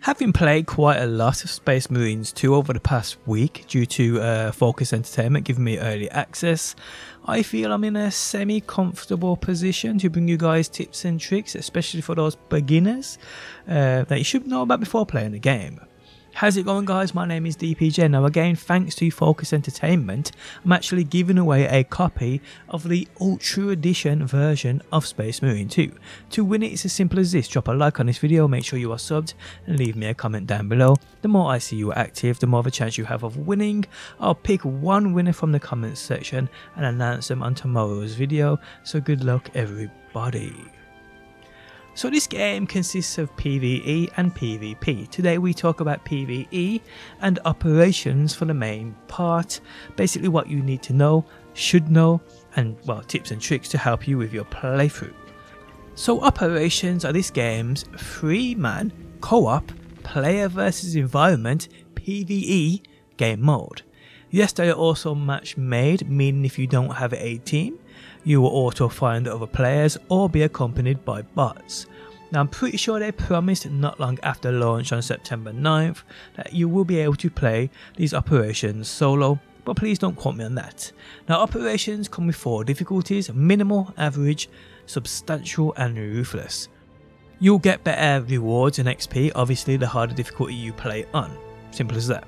Having played quite a lot of Space Marines 2 over the past week due to uh, Focus Entertainment giving me early access, I feel I'm in a semi comfortable position to bring you guys tips and tricks, especially for those beginners uh, that you should know about before playing the game. How's it going guys? My name is DPJ. Now again, thanks to Focus Entertainment, I'm actually giving away a copy of the Ultra Edition version of Space Marine 2. To win it, it's as simple as this. Drop a like on this video, make sure you are subbed, and leave me a comment down below. The more I see you active, the more of a chance you have of winning. I'll pick one winner from the comments section and announce them on tomorrow's video, so good luck everybody. So this game consists of PvE and PvP. Today we talk about PvE and operations for the main part. Basically what you need to know, should know, and well tips and tricks to help you with your playthrough. So operations are this game's free man co-op player versus environment PvE game mode. Yes, they are also match made, meaning if you don't have a team, you will auto find other players or be accompanied by bots. Now I'm pretty sure they promised not long after launch on September 9th that you will be able to play these operations solo, but please don't quote me on that. Now operations come with four difficulties, minimal, average, substantial and ruthless. You'll get better rewards and XP obviously the harder difficulty you play on, simple as that.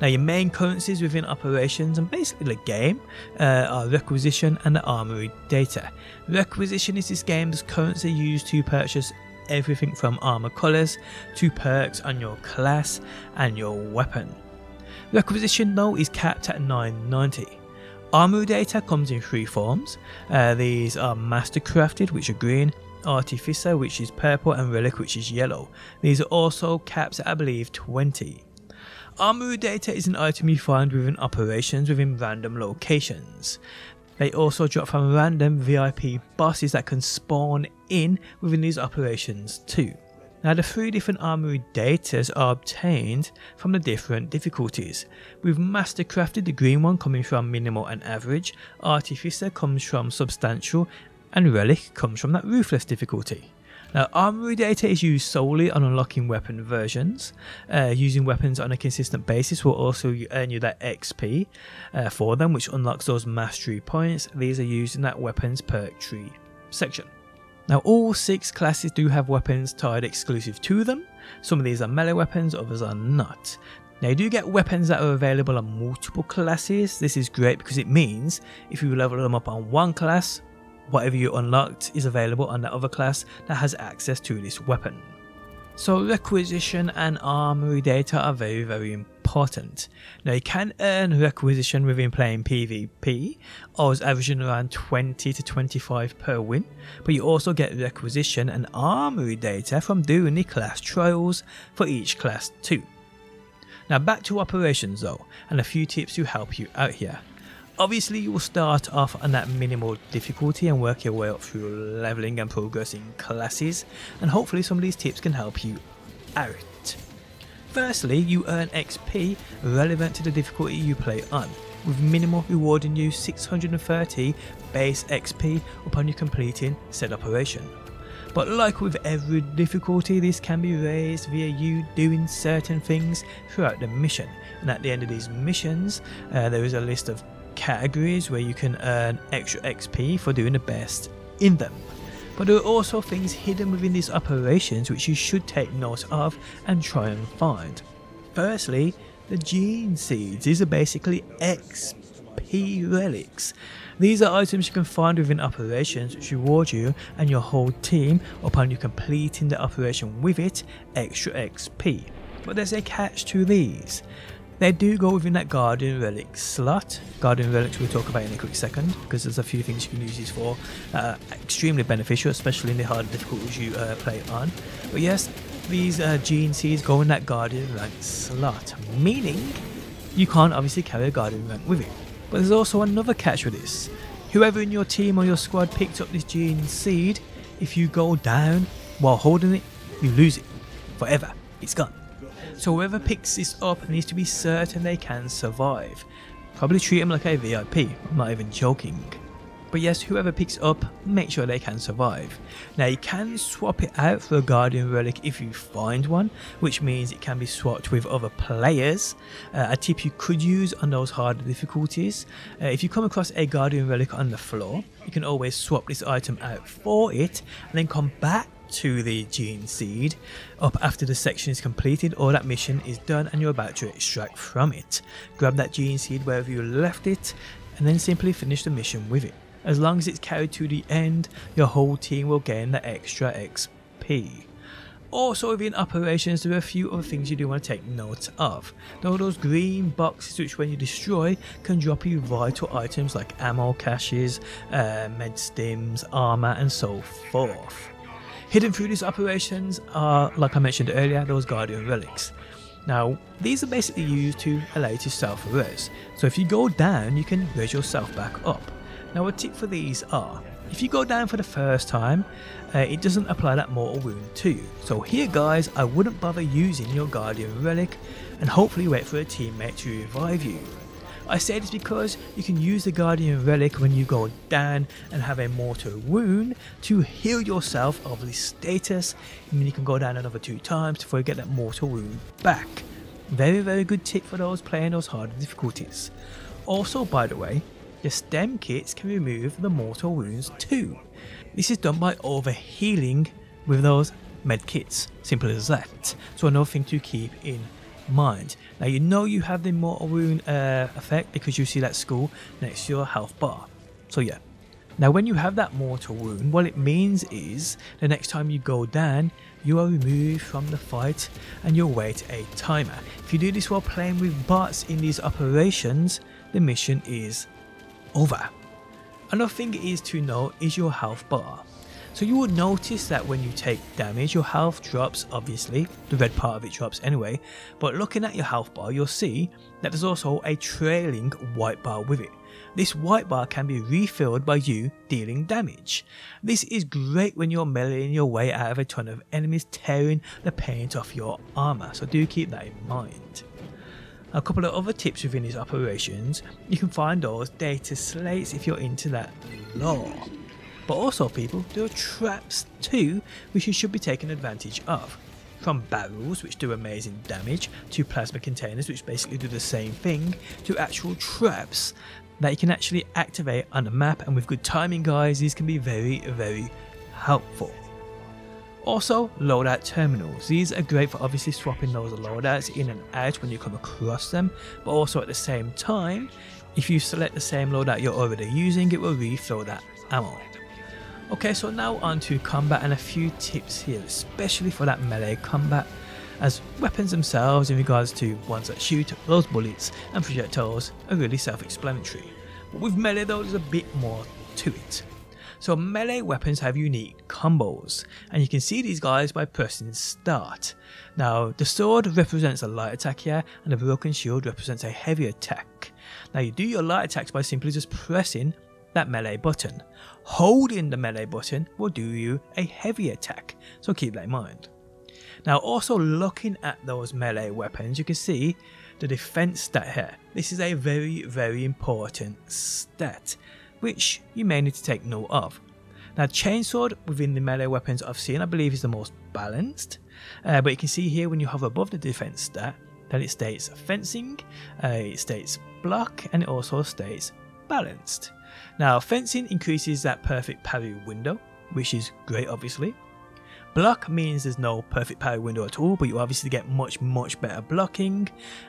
Now your main currencies within operations and basically the game uh, are requisition and the armory data. Requisition is this game's currency used to purchase everything from armor colours to perks on your class and your weapon. Requisition though is capped at 990. Armory data comes in three forms. Uh, these are master crafted which are green, artificer which is purple and relic which is yellow. These are also capped at I believe 20. Armory data is an item you find within operations within random locations. They also drop from random VIP bosses that can spawn in within these operations too. Now the three different armory datas are obtained from the different difficulties, with Master Crafted the green one coming from minimal and average, Artificer comes from substantial and Relic comes from that ruthless difficulty. Now, armory data is used solely on unlocking weapon versions. Uh, using weapons on a consistent basis will also earn you that XP uh, for them, which unlocks those mastery points. These are used in that weapons perk tree section. Now, all six classes do have weapons tied exclusive to them. Some of these are melee weapons, others are not. Now, you do get weapons that are available on multiple classes. This is great because it means if you level them up on one class, whatever you unlocked is available on the other class that has access to this weapon. So requisition and armory data are very very important. Now you can earn requisition within playing PvP, I was averaging around 20 to 25 per win, but you also get requisition and armory data from doing the class trials for each class too. Now back to operations though, and a few tips to help you out here. Obviously, you will start off on that minimal difficulty and work your way up through leveling and progressing classes, and hopefully, some of these tips can help you out. Firstly, you earn XP relevant to the difficulty you play on, with minimal rewarding you 630 base XP upon you completing said operation. But like with every difficulty, this can be raised via you doing certain things throughout the mission. And at the end of these missions, uh, there is a list of categories where you can earn extra XP for doing the best in them. But there are also things hidden within these operations which you should take note of and try and find. Firstly, the gene seeds. These are basically XP relics. These are items you can find within operations which reward you and your whole team upon you completing the operation with it extra XP. But there's a catch to these. They do go within that Guardian Relic slot. Guardian Relics we'll talk about in a quick second because there's a few things you can use these for. Uh, extremely beneficial, especially in the harder difficulties you uh, play on. But yes, these uh, gene seeds go in that Guardian rank slot, meaning you can't obviously carry a Guardian rank with you. But there's also another catch with this. Whoever in your team or your squad picked up this gene seed, if you go down while holding it, you lose it forever. It's gone. So whoever picks this up needs to be certain they can survive. Probably treat them like a VIP, I'm not even joking. But yes, whoever picks up, make sure they can survive. Now you can swap it out for a Guardian Relic if you find one, which means it can be swapped with other players. Uh, a tip you could use on those harder difficulties, uh, if you come across a Guardian Relic on the floor, you can always swap this item out for it and then come back to the gene seed up after the section is completed or that mission is done and you're about to extract from it. Grab that gene seed wherever you left it and then simply finish the mission with it. As long as it's carried to the end, your whole team will gain the extra XP. Also within operations there are a few other things you do want to take note of. Are those green boxes which when you destroy can drop you vital items like ammo caches, uh, med stims, armor and so forth. Hidden through these operations are, like I mentioned earlier, those Guardian relics. Now, these are basically used to allow you to self-res, so if you go down, you can res yourself back up. Now, a tip for these are, if you go down for the first time, uh, it doesn't apply that mortal wound to you. So here guys, I wouldn't bother using your Guardian Relic and hopefully wait for a teammate to revive you. I say this because you can use the Guardian Relic when you go down and have a mortal wound to heal yourself of the status and then you can go down another two times before you get that mortal wound back. Very very good tip for those playing those harder difficulties. Also by the way, the stim kits can remove the mortal wounds too. This is done by overhealing with those med kits, simple as that. So another thing to keep in mind. Now you know you have the mortal wound uh, effect because you see that skull next to your health bar. So yeah. Now when you have that mortal wound, what it means is the next time you go down, you are removed from the fight and you'll wait a timer. If you do this while playing with bots in these operations, the mission is over. Another thing is to note is your health bar. So you will notice that when you take damage, your health drops, obviously, the red part of it drops anyway, but looking at your health bar, you'll see that there's also a trailing white bar with it. This white bar can be refilled by you dealing damage. This is great when you're meleeing your way out of a ton of enemies tearing the paint off your armor, so do keep that in mind. A couple of other tips within these operations, you can find those data slates if you're into that lore. But also people, there are traps too which you should be taking advantage of. From barrels which do amazing damage, to plasma containers which basically do the same thing, to actual traps that you can actually activate on the map and with good timing guys these can be very very helpful. Also, loadout terminals. These are great for obviously swapping those loadouts in and out when you come across them, but also at the same time, if you select the same loadout you're already using, it will refill that ammo. Okay, so now on to combat and a few tips here, especially for that melee combat, as weapons themselves in regards to ones that shoot, those bullets and projectiles are really self-explanatory. But with melee though, there's a bit more to it. So melee weapons have unique combos, and you can see these guys by pressing start. Now the sword represents a light attack here, and the broken shield represents a heavy attack. Now you do your light attacks by simply just pressing that melee button. Holding the melee button will do you a heavy attack, so keep that in mind. Now also looking at those melee weapons, you can see the defense stat here. This is a very very important stat, which you may need to take note of. Now chainsword within the melee weapons I've seen I believe is the most balanced, uh, but you can see here when you hover above the defense stat then it states fencing, uh, it states block and it also states balanced. Now, fencing increases that perfect parry window, which is great obviously. Block means there's no perfect parry window at all, but you obviously get much, much better blocking.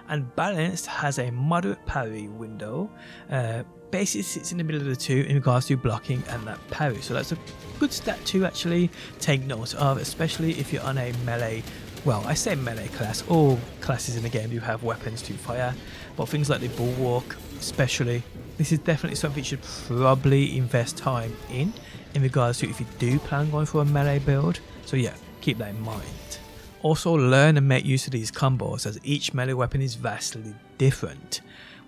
And balanced has a moderate parry window. Uh, basically sits in the middle of the two in regards to blocking and that parry. So that's a good stat to actually take note of, especially if you're on a melee well, I say melee class, all classes in the game do have weapons to fire, but things like the bulwark, especially, this is definitely something you should probably invest time in, in regards to if you do plan going for a melee build. So yeah, keep that in mind. Also learn and make use of these combos as each melee weapon is vastly different.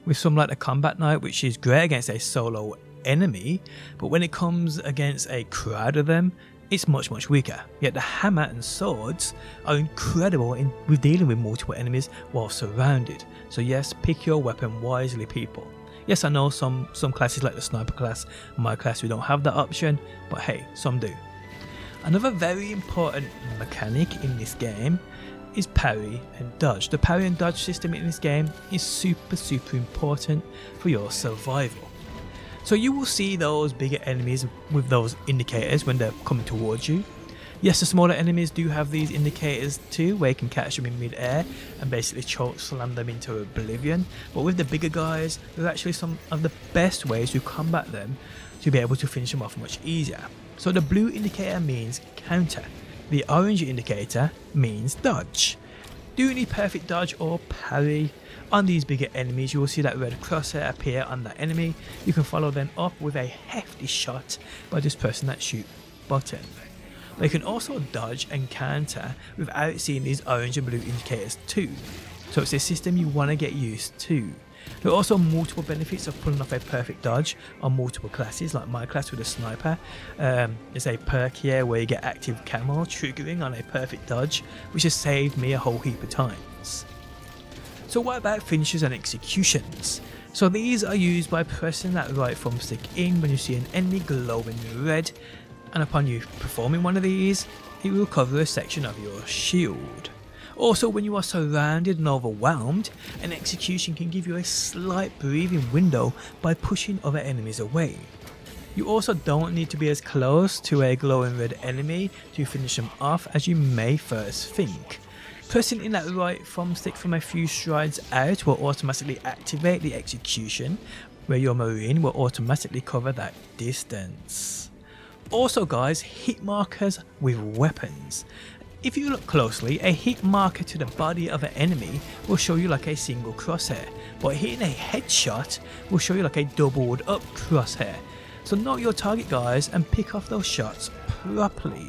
With some like the combat knife which is great against a solo enemy, but when it comes against a crowd of them, it's much much weaker, yet the hammer and swords are incredible in with dealing with multiple enemies while surrounded, so yes, pick your weapon wisely people. Yes, I know some, some classes like the sniper class, my class, we don't have that option, but hey, some do. Another very important mechanic in this game is parry and dodge. The parry and dodge system in this game is super super important for your survival. So you will see those bigger enemies with those indicators when they're coming towards you. Yes, the smaller enemies do have these indicators too, where you can catch them in mid-air and basically choke slam them into oblivion. But with the bigger guys, there's actually some of the best ways to combat them to be able to finish them off much easier. So the blue indicator means counter, the orange indicator means dodge. Do need perfect dodge or parry? On these bigger enemies you will see that red crosshair appear on that enemy. You can follow them up with a hefty shot by just pressing that shoot button. They can also dodge and counter without seeing these orange and blue indicators too. So it's a system you want to get used to. There are also multiple benefits of pulling off a perfect dodge on multiple classes, like my class with a sniper. Um, there's a perk here where you get active camo triggering on a perfect dodge, which has saved me a whole heap of times. So what about finishes and executions? So these are used by pressing that right thumbstick in when you see an enemy glowing red, and upon you performing one of these, it will cover a section of your shield. Also, when you are surrounded and overwhelmed, an execution can give you a slight breathing window by pushing other enemies away. You also don't need to be as close to a glowing red enemy to finish them off as you may first think. Pressing in that right thumbstick from a few strides out will automatically activate the execution, where your marine will automatically cover that distance. Also guys, hit markers with weapons. If you look closely, a hit marker to the body of an enemy will show you like a single crosshair, but hitting a headshot will show you like a doubled up crosshair. So note your target guys and pick off those shots properly.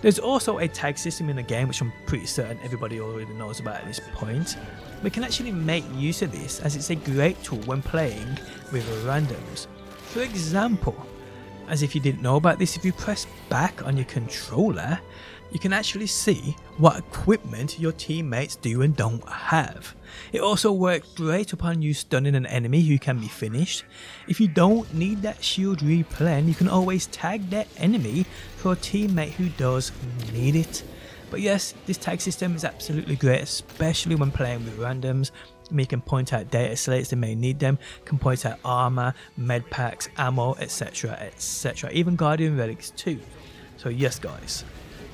There's also a tag system in the game which I'm pretty certain everybody already knows about at this point. We can actually make use of this as it's a great tool when playing with randoms. For example, as if you didn't know about this, if you press back on your controller, you can actually see what equipment your teammates do and don't have. It also works great upon you stunning an enemy who can be finished. If you don't need that shield replen, you can always tag that enemy for a teammate who does need it. But yes, this tag system is absolutely great, especially when playing with randoms. You can point out data slates that may need them, can point out armor, med packs, ammo, etc, etc, even guardian relics too. So yes guys,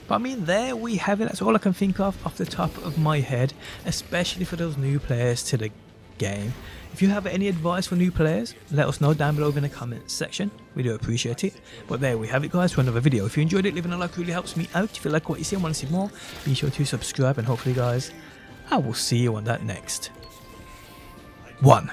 but I mean, there we have it. That's all I can think of off the top of my head, especially for those new players to the game. If you have any advice for new players, let us know down below in the comments section. We do appreciate it. But there we have it guys for another video. If you enjoyed it, leaving a like really helps me out. If you like what you see and want to see more, be sure to subscribe and hopefully guys, I will see you on that next one.